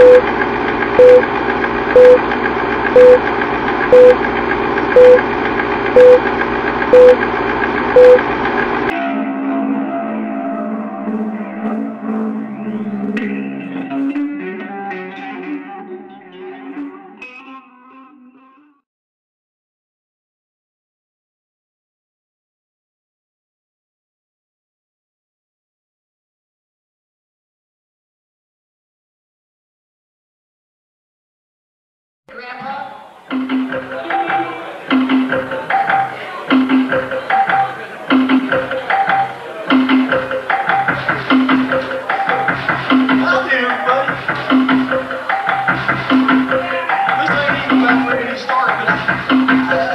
I'll ready to start,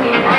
Yeah.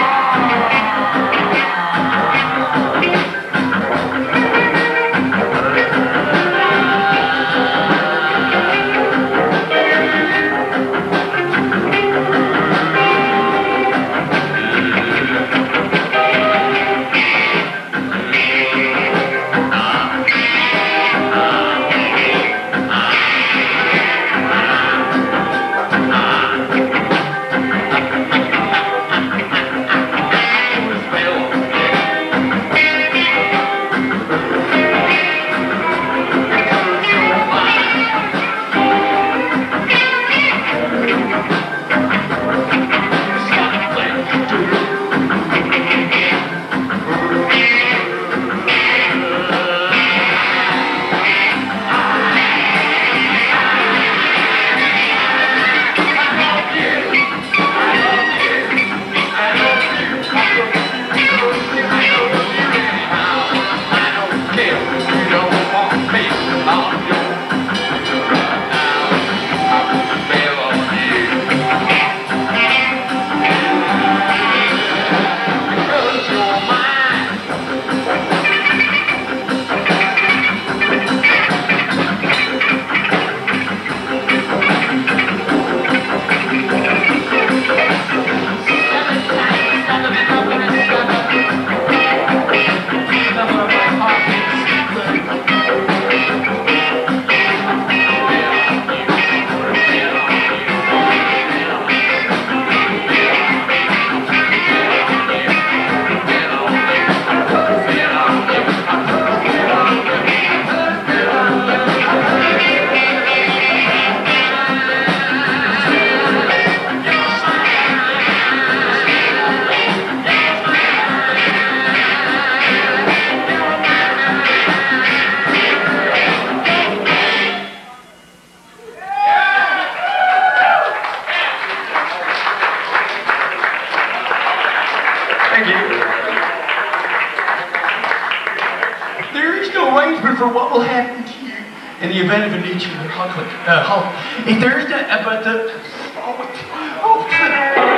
That, uh, but the, oh, oh,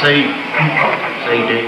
C, xây đê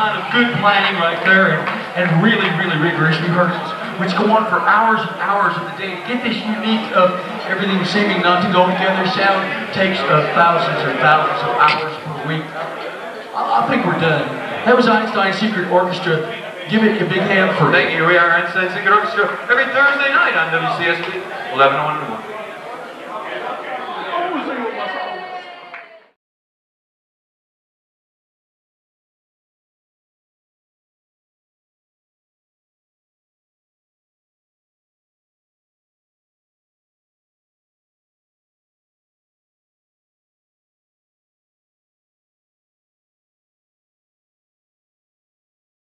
Sign of good planning right there and, and really, really rigorous rehearsals, which go on for hours and hours of the day. To get this unique of everything seeming not to go together sound takes uh, thousands and thousands of hours per week. I, I think we're done. That was Einstein's Secret Orchestra. Give it a big hand for Thank you. We are Einstein Secret Orchestra every Thursday night on WCSB, 11 to 1 the morning.